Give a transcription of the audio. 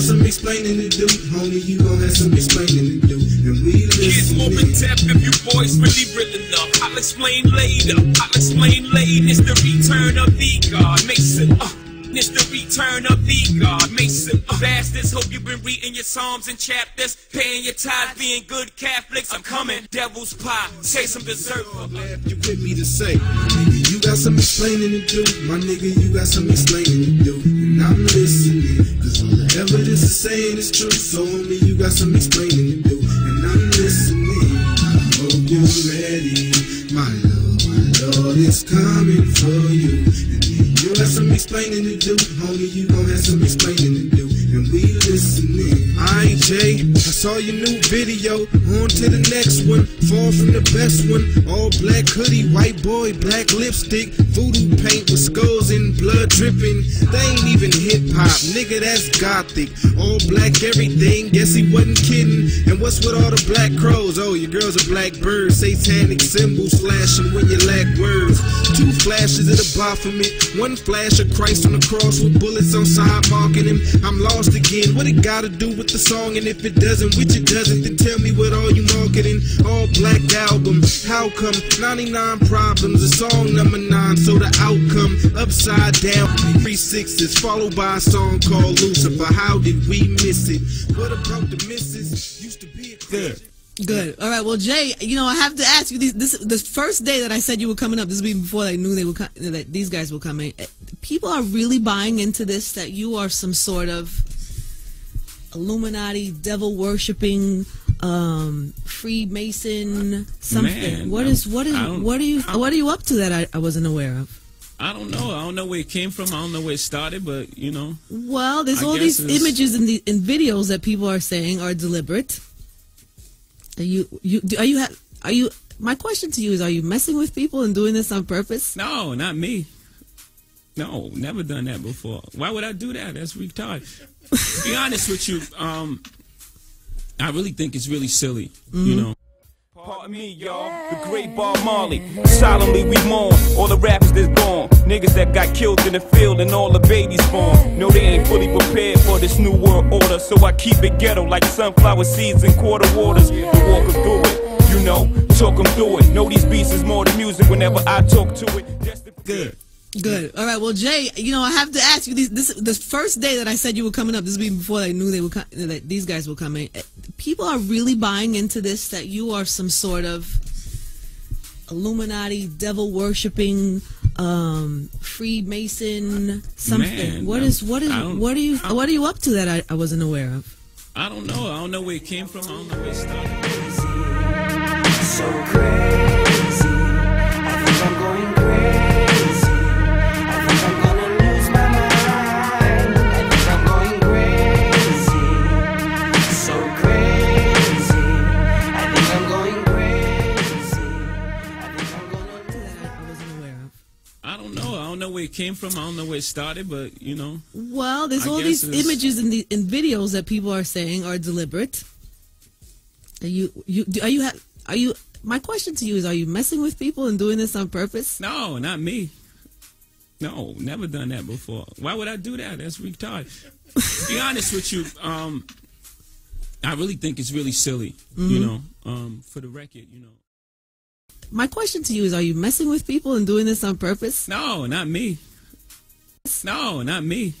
got some explaining to do, homie. You gon' have some explaining to do, and we Kids open tap if you boys really real enough. I'll explain later. I'll explain later. It's the return of the God Mason. Uh, it's the return of the God Mason. Uh, bastards, hope you've been reading your psalms and chapters, paying your tithes, being good Catholics. I'm coming. Devil's pie, say some dessert. you with me to say. You got some explaining to do. My nigga, you got some explaining to do. And I'm listening. Cause the evidence is saying is true. So homie, you got some explaining to do. And I'm listening. I hope you're ready. My love, my Lord is coming for you. And you got some explaining to do. Homie, you gon' have some explaining to do. And we listening. Alright, Jay. I saw your new video. On to the next one. Far from the best one. All black hoodie, white boy, black lipstick. Voodoo paint with skulls and blood dripping. They ain't even hip hop, nigga, that's gothic. All black everything, guess he wasn't kidding. And what's with all the black crows? Oh, your girl's a black bird. Satanic symbols flashing when you lack words. Two flashes of the Baphomet. One flash of Christ on the cross with bullets on side marking him. I'm lost again. What it gotta do with the song? And if it doesn't, which it doesn't, then tell me what all you marketing. All black album. How come 99 problems? A song number nine. So the outcome upside down. Three sixes followed by a song called Lucifer. How did we miss it? What about the misses? Used to be a Good. Good. All right. Well, Jay, you know, I have to ask you this. This the first day that I said you were coming up. This was before I knew they were co- that these guys were coming. eh, People are really buying into this that you are some sort of Illuminati, devil worshipping, um, Freemason, something. Man, what is what is what are you what are you up to that I, I wasn't aware of? I don't know. I don't know where it came from. I don't know where it started, but you know, Well, there's I all these it's- images in the in videos that people are saying are deliberate. Are you you are you ha- are you? My question to you is: Are you messing with people and doing this on purpose? no, not me. No, never done that before. Why would I do that? That's retarded. to be honest with you, um, I really think it's really silly. You know. Pardon me, y'all. The great Bob Marley. Solemnly we mourn all the rappers that's gone. Niggas that got killed in the field and all the babies born. No, they ain't fully prepared for this new world order. So I keep it ghetto like sunflower seeds and quarter waters. To walk 'em through it, you know, talk 'em through it. Know these beats is more than music whenever I talk to it. Just to- Good. Good. All right. Well, Jay, you know, I have to ask you this. This the first day that I said you were coming up. This was before I knew they were co- that these guys were coming. eh, People are really buying into this that you are some sort of Illuminati, devil worshipping, um, Freemason, something. Man, what I'm- is what is what are you I'm- what are you up to that I, I wasn't aware of? I don't know. I don't know where it came from. I don't know where it started. so it came from. I don't know where it started, but you know. Well, there's I all these images in the in videos that people are saying are deliberate. Are you you do- are you ha- are you? My question to you is: Are you messing with people and doing this on purpose? No, not me. No, never done that before. Why would I do that? That's retarded. to be honest with you, um, I really think it's really silly. You know, um, for the record, you know. My question to you is: Are you messing with people and doing this on purpose? No, not me. No, not me.